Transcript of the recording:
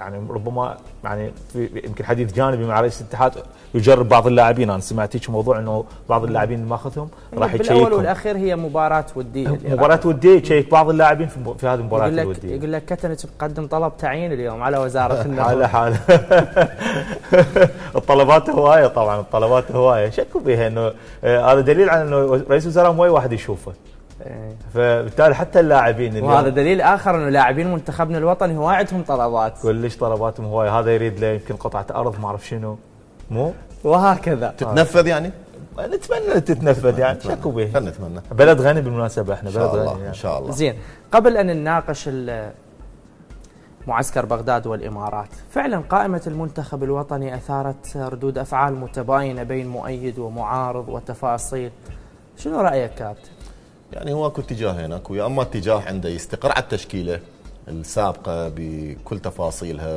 يعني ربما يعني في يمكن حديث جانبي مع رئيس الاتحاد يجرب بعض اللاعبين. أنا سمعت هيك موضوع إنه بعض اللاعبين اللي ماخذهم راح بالأول يشيكهم والأخير هي مباراة ودية مباراة ودية يشيك بعض اللاعبين في, هذه لك الودية. يقول لك كتنت مقدم طلب تعيين اليوم على وزارة النقل على حال الطلبات هواية طبعا الطلبات هواية. شكوا بها إنه آه، هذا دليل على إنه رئيس الوزراء مو أي واحد يشوفه. فبالتالي حتى اللاعبين اليوم وهذا دليل آخر أنه لاعبين منتخبنا الوطني هو عندهم طلبات. كلش طلباتهم هواية. هذا يريد له يمكن قطعة أرض ما أعرف شنو. مو؟ وهكذا. تتنفذ يعني؟ نتمنى تتنفذ يعني. شكوا بها خلينا نتمنى. بلد غني بالمناسبة إحنا إن بلد شاء الله غني إن يعني. شاء الله. زين قبل أن نناقش ال- معسكر بغداد والإمارات فعلا قائمة المنتخب الوطني أثارت ردود أفعال متباينة بين مؤيد ومعارض وتفاصيل. شنو رأيك كابتن يعني هو أكو اتجاهين أكو. يا أما اتجاه عنده يستقر على التشكيلة السابقة بكل تفاصيلها.